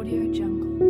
Audio Jungle.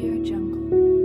Audio Jungle.